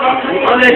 Olha.